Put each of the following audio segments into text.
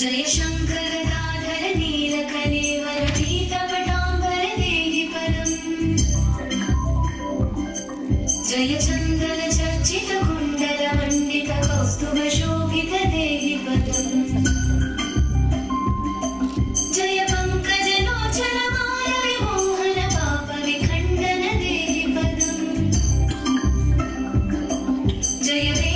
जयशङ्करधाधरीले वर्णीत Jaishankar चर्चितम् Jayade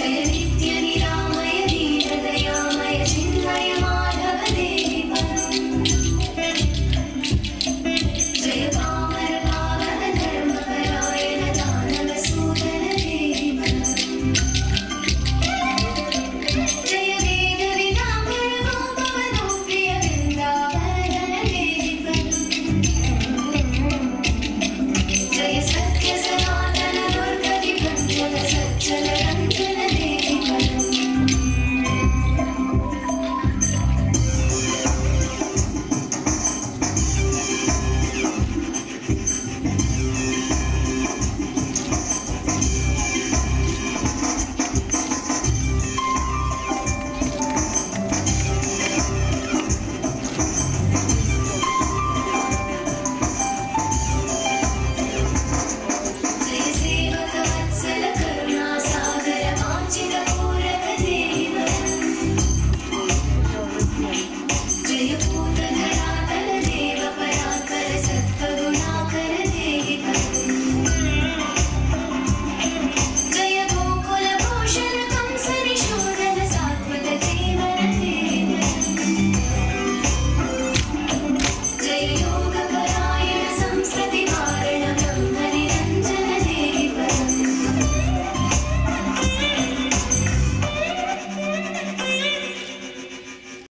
tiene, tiene,